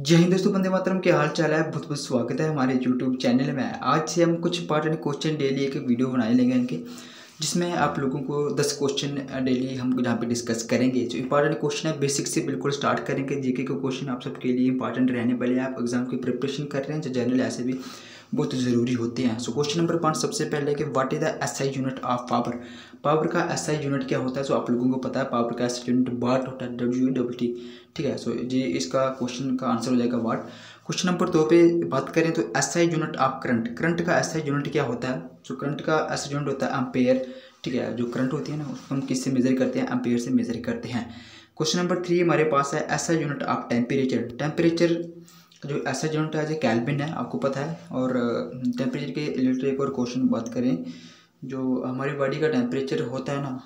जय हिंद दोस्तों बंदे मातरम के हाल चाल है? बहुत बहुत स्वागत है हमारे यूट्यूब चैनल में। आज से हम कुछ इंपॉर्टेंट क्वेश्चन डेली एक वीडियो बनाए लेंगे इनके, जिसमें आप लोगों को दस क्वेश्चन डेली हम यहाँ पे डिस्कस करेंगे। जो इंपॉर्टेंट क्वेश्चन है बेसिक से बिल्कुल स्टार्ट करेंगे। जीके के क्वेश्चन आप सबके लिए इंपॉर्टेंट रहने वाले हैं। आप एग्ज़ाम की प्रिपरेशन कर रहे हैं, जो जनरल ऐसे भी बहुत ज़रूरी होते हैं। सो क्वेश्चन नंबर पाँच सबसे पहले कि what is the S I unit of power power का एस आई यूनिट क्या होता है? सो आप लोगों को पता है पावर का एस आई यूनिट वाट होता है? डब्ल्यू डब्ल्यू टी ठीक है? सो जी, इसका क्वेश्चन का आंसर हो जाएगा वाट क्वेश्चन नंबर दो पे बात करें तो S I unit of current current का एस आई यूनिट क्या होता है? सो करंट का एस आई यूनिट होता है एम्पेयर ठीक है? जो करंट होती है ना, उसको हम किससे मेजर करते हैं? एम्पेयर से मेजर करते हैं। क्वेश्चन नंबर थ्री हमारे पास है S I unit of temperature temperature जो ऐसा यूनिट है जो कैलबिन है, आपको पता है। और टेम्परेचर के रिलेटेड एक और क्वेश्चन बात करें, जो हमारी बॉडी का टेम्परेचर होता है ना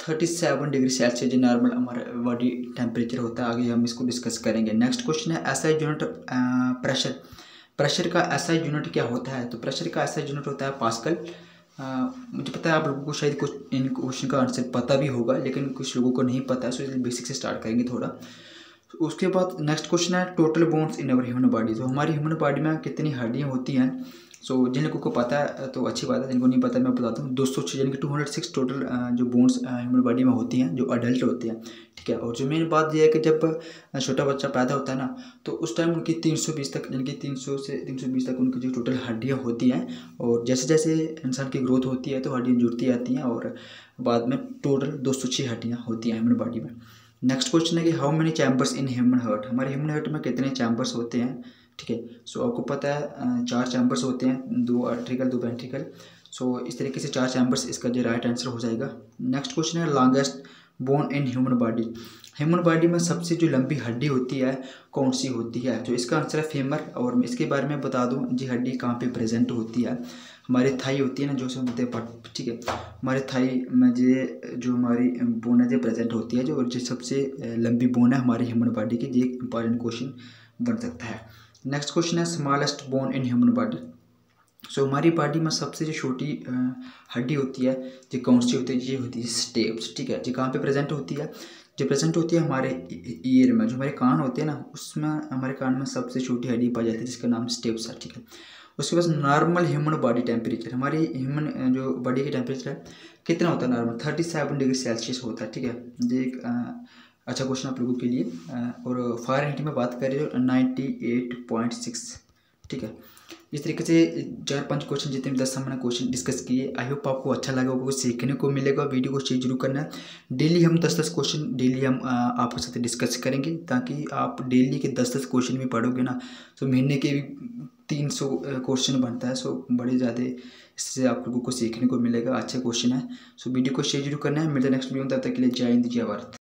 थर्टी सेवन डिग्री सेल्सियस जो नॉर्मल हमारा बॉडी टेम्परेचर होता है, आगे हम इसको डिस्कस करेंगे। नेक्स्ट क्वेश्चन है, ऐसा यूनिट प्रेशर प्रेशर का ऐसा यूनिट क्या होता है? तो प्रेशर का ऐसा यूनिट होता है पास्कल मुझे पता है आप लोगों को शायद कुछ इन क्वेश्चन का आंसर पता भी होगा, लेकिन कुछ लोगों को नहीं पता है सो इसलिए बेसिक से स्टार्ट करेंगे थोड़ा। उसके बाद नेक्स्ट क्वेश्चन है total bones in our human body तो हमारी ह्यूमन बॉडी में कितनी हड्डियाँ होती हैं? सो so, जिन लोगों को पता है तो अच्छी बात है जिनको नहीं पता मैं बताता हूँ। दो सौ छः यानी कि टू हंड्रेड सिक्स टोटल जो बोन्स ह्यूमन बॉडी में होती हैं जो अडल्ट होते हैं ठीक है? और जो मेन बात यह है कि जब छोटा बच्चा पैदा होता है ना तो उस टाइम उनकी तीन सौ बीस तक यानी कि तीन सौ से तीन सौ बीस तक उनकी जो टोटल हड्डियाँ होती हैं और जैसे जैसे इंसान की ग्रोथ होती है तो हड्डियाँ जुड़ती आती हैं और बाद में टोटल दो सौ छः हड्डियाँ होती हैं ह्यूमन बॉडी में। नेक्स्ट क्वेश्चन है कि how many chambers in human heart हमारे ह्यूमन हर्ट में कितने चैम्बर्स होते हैं? ठीक है? सो आपको पता है चार चैम्बर्स होते हैं, दो आर्ट्रिकल दो वेंट्रिकल सो इस तरीके से चार चैम्बर्स इसका जो राइट आंसर हो जाएगा. नेक्स्ट क्वेश्चन है longest bone in human body human body में सबसे जो लंबी हड्डी होती है कौन सी होती है? जो इसका आंसर है फेमर और इसके बारे में बता दूँ जी हड्डी कहाँ पे प्रेजेंट होती है। हमारी थाई होती है ना जो बोलते हैं ठीक है? हमारे थाई में जो जो हमारी बोन है जो प्रेजेंट होती है जो जो सबसे लंबी बोन है हमारी ह्यूमन बॉडी की ये इंपॉर्टेंट क्वेश्चन बन सकता है। नेक्स्ट क्वेश्चन है smallest bone in human body so so, हमारी बॉडी में सबसे जो छोटी हड्डी होती है जो कौन सी होती है? ये होती है स्टेप्स ठीक है? जो कहाँ पे प्रेजेंट होती है? जो प्रेजेंट होती है हमारे ईयर में, जो हमारे कान होते हैं ना, उसमें, हमारे कान में सबसे छोटी हड्डी पाई जाती है, जिसका नाम स्टेप्स है ठीक है? उसके बाद नॉर्मल ह्यूमन बॉडी टेम्परेचर हमारी ह्यूमन जो बॉडी की टेम्परेचर है, कितना होता है normal thirty seven degree Celsius होता है, ठीक है? ये एक अच्छा क्वेश्चन आप लोगों के लिए और फायर हीट में बात करें तो नाइन्टी एट पॉइंट सिक्स ठीक है? इस तरीके से चार पाँच क्वेश्चन जितने भी दस हमने क्वेश्चन डिस्कस किए। आई होप आपको अच्छा लगा होगा, कुछ सीखने को मिलेगा वीडियो को शेयर ज़रूर करना। डेली हम दस दस क्वेश्चन डेली हम आपके साथ डिस्कस करेंगे ताकि आप डेली के दस दस क्वेश्चन भी पढ़ोगे ना। तो महीने के भी तीन सौ क्वेश्चन बनता है। सो बड़े ज़्यादा इससे आप लोगों को सीखने को मिलेगा अच्छा क्वेश्चन है। सो वीडियो को शेयर ज़रूर करना है। मिलता नेक्स्ट वीडियो तब तक के लिए जय हिंद, जय भारत।